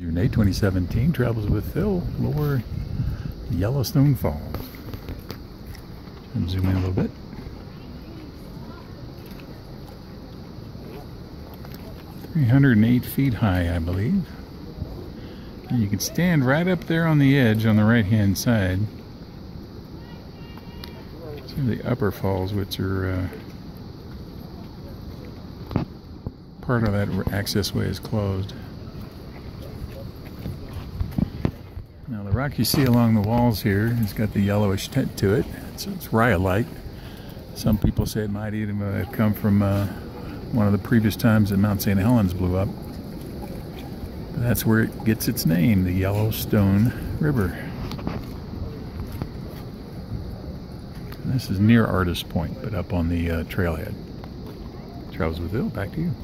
May 2017 travels with Phil, Lower Yellowstone Falls. And zoom in a little bit. Three hundred and eight feet high, I believe. And you can stand right up there on the edge on the right hand side. See the upper falls, which are uh, part of that access way is closed. Now the rock you see along the walls here has got the yellowish tint to it. It's, it's rhyolite. Some people say it might even have come from uh, one of the previous times that Mount St. Helens blew up. But that's where it gets its name, the Yellowstone River. And this is near Artist Point, but up on the uh, trailhead. Travels with Phil, back to you.